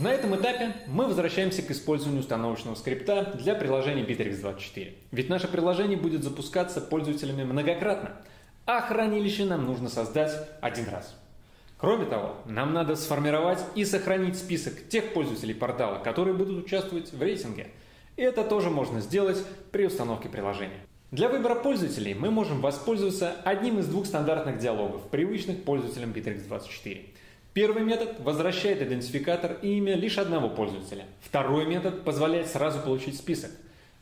На этом этапе мы возвращаемся к использованию установочного скрипта для приложения Bittrex24. Ведь наше приложение будет запускаться пользователями многократно, а хранилище нам нужно создать один раз. Кроме того, нам надо сформировать и сохранить список тех пользователей портала, которые будут участвовать в рейтинге. И это тоже можно сделать при установке приложения. Для выбора пользователей мы можем воспользоваться одним из двух стандартных диалогов, привычных пользователям Bittrex24. Первый метод возвращает идентификатор и имя лишь одного пользователя. Второй метод позволяет сразу получить список.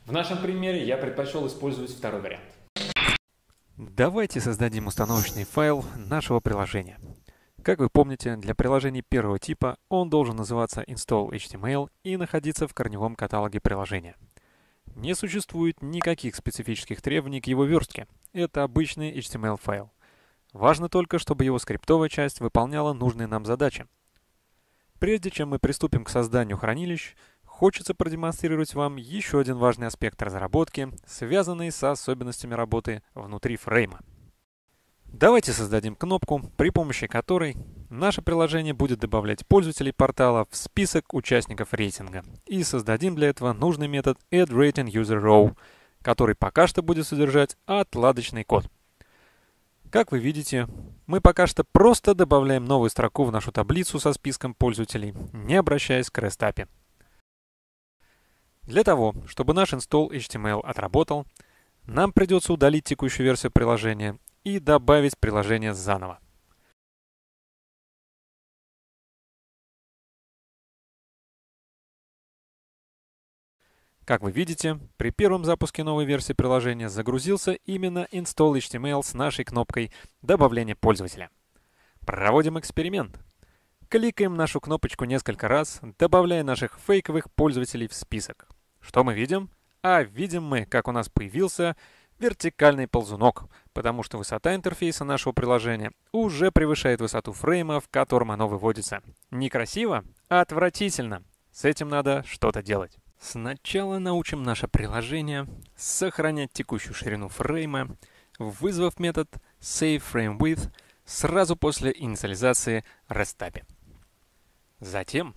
В нашем примере я предпочел использовать второй вариант. Давайте создадим установочный файл нашего приложения. Как вы помните, для приложений первого типа он должен называться install.html и находиться в корневом каталоге приложения. Не существует никаких специфических требований к его верстке. Это обычный HTML-файл. Важно только, чтобы его скриптовая часть выполняла нужные нам задачи. Прежде чем мы приступим к созданию хранилищ, хочется продемонстрировать вам еще один важный аспект разработки, связанный с особенностями работы внутри фрейма. Давайте создадим кнопку, при помощи которой наше приложение будет добавлять пользователей портала в список участников рейтинга. И создадим для этого нужный метод addRatingUserRow, который пока что будет содержать отладочный код. Как вы видите, мы пока что просто добавляем новую строку в нашу таблицу со списком пользователей, не обращаясь к REST Для того, чтобы наш install HTML отработал, нам придется удалить текущую версию приложения и добавить приложение заново. Как вы видите, при первом запуске новой версии приложения загрузился именно install HTML с нашей кнопкой «Добавление пользователя». Проводим эксперимент. Кликаем нашу кнопочку несколько раз, добавляя наших фейковых пользователей в список. Что мы видим? А видим мы, как у нас появился вертикальный ползунок, потому что высота интерфейса нашего приложения уже превышает высоту фрейма, в котором оно выводится. Некрасиво, а отвратительно. С этим надо что-то делать. Сначала научим наше приложение сохранять текущую ширину фрейма, вызвав метод SaveFrameWidth сразу после инициализации REST Затем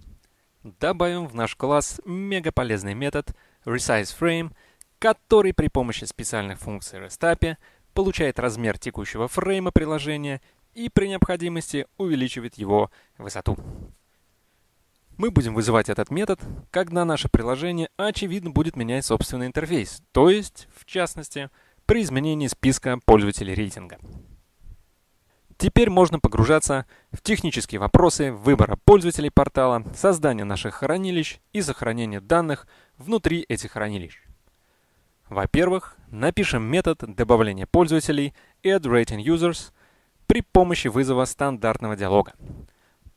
добавим в наш класс мегаполезный метод ResizeFrame, который при помощи специальных функций REST получает размер текущего фрейма приложения и при необходимости увеличивает его высоту. Мы будем вызывать этот метод, когда наше приложение очевидно будет менять собственный интерфейс, то есть, в частности, при изменении списка пользователей рейтинга. Теперь можно погружаться в технические вопросы выбора пользователей портала, создания наших хранилищ и сохранения данных внутри этих хранилищ. Во-первых, напишем метод добавления пользователей addRatingUsers при помощи вызова стандартного диалога.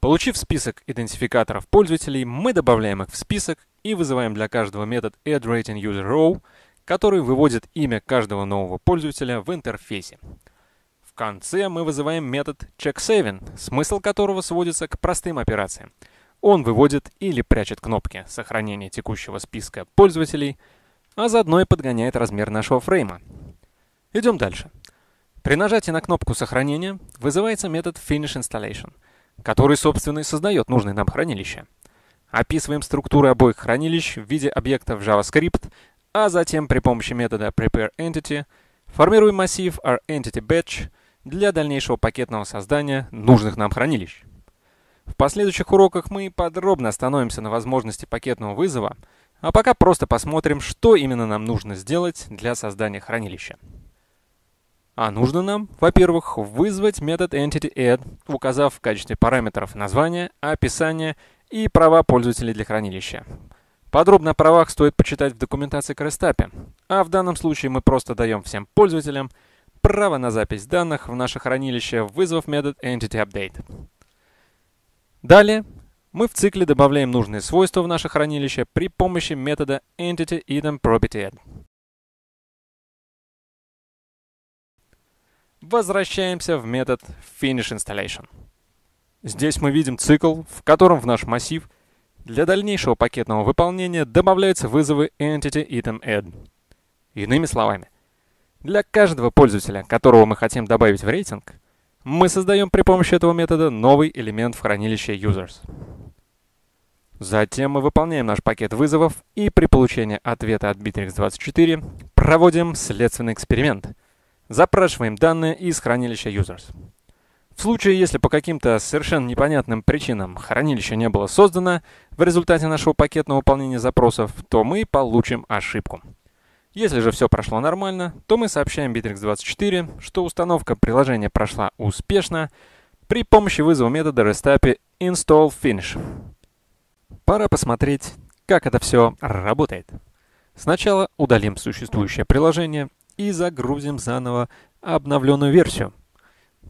Получив список идентификаторов пользователей, мы добавляем их в список и вызываем для каждого метод addRatingUserRow, который выводит имя каждого нового пользователя в интерфейсе. В конце мы вызываем метод checkSaving, смысл которого сводится к простым операциям. Он выводит или прячет кнопки сохранения текущего списка пользователей, а заодно и подгоняет размер нашего фрейма. Идем дальше. При нажатии на кнопку сохранения вызывается метод FinishInstallation — который, собственно, и создает нужное нам хранилище. Описываем структуры обоих хранилищ в виде объектов JavaScript, а затем при помощи метода prepareEntity формируем массив rEntityBatch для дальнейшего пакетного создания нужных нам хранилищ. В последующих уроках мы подробно остановимся на возможности пакетного вызова, а пока просто посмотрим, что именно нам нужно сделать для создания хранилища. А нужно нам, во-первых, вызвать метод EntityAdd, указав в качестве параметров название, описание и права пользователей для хранилища. Подробно о правах стоит почитать в документации к RESTAP, а в данном случае мы просто даем всем пользователям право на запись данных в наше хранилище, вызвав метод EntityUpdate. Далее мы в цикле добавляем нужные свойства в наше хранилище при помощи метода EntityItemPropertyAdd. Возвращаемся в метод FinishInstallation. Здесь мы видим цикл, в котором в наш массив для дальнейшего пакетного выполнения добавляются вызовы EntityItemAdd. Иными словами, для каждого пользователя, которого мы хотим добавить в рейтинг, мы создаем при помощи этого метода новый элемент в хранилище Users. Затем мы выполняем наш пакет вызовов и при получении ответа от Bittrex24 проводим следственный эксперимент. Запрашиваем данные из хранилища users. В случае, если по каким-то совершенно непонятным причинам хранилище не было создано в результате нашего пакетного выполнения запросов, то мы получим ошибку. Если же все прошло нормально, то мы сообщаем Bittrex24, что установка приложения прошла успешно при помощи вызова метода REST install_finish. Пора посмотреть, как это все работает. Сначала удалим существующее приложение и загрузим заново обновленную версию.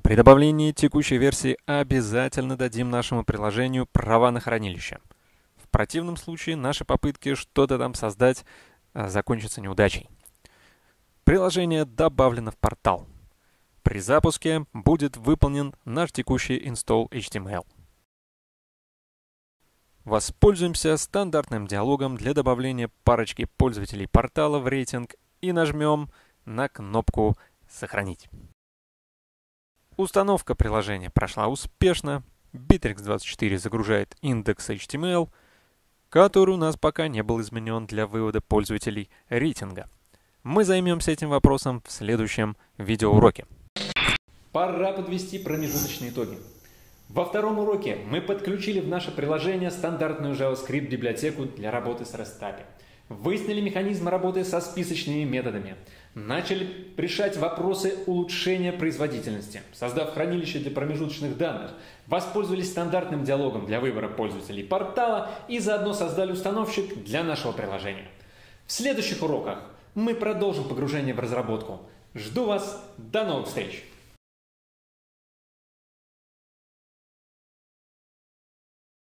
При добавлении текущей версии обязательно дадим нашему приложению права на хранилище. В противном случае наши попытки что-то там создать а, закончатся неудачей. Приложение добавлено в портал. При запуске будет выполнен наш текущий install HTML. Воспользуемся стандартным диалогом для добавления парочки пользователей портала в рейтинг и нажмем на кнопку «Сохранить». Установка приложения прошла успешно. Bittrex24 загружает индекс HTML, который у нас пока не был изменен для вывода пользователей рейтинга. Мы займемся этим вопросом в следующем видеоуроке. Пора подвести промежуточные итоги. Во втором уроке мы подключили в наше приложение стандартную JavaScript библиотеку для работы с REST Выяснили механизм работы со списочными методами. Начали решать вопросы улучшения производительности, создав хранилище для промежуточных данных, воспользовались стандартным диалогом для выбора пользователей портала и заодно создали установщик для нашего приложения. В следующих уроках мы продолжим погружение в разработку. Жду вас. До новых встреч!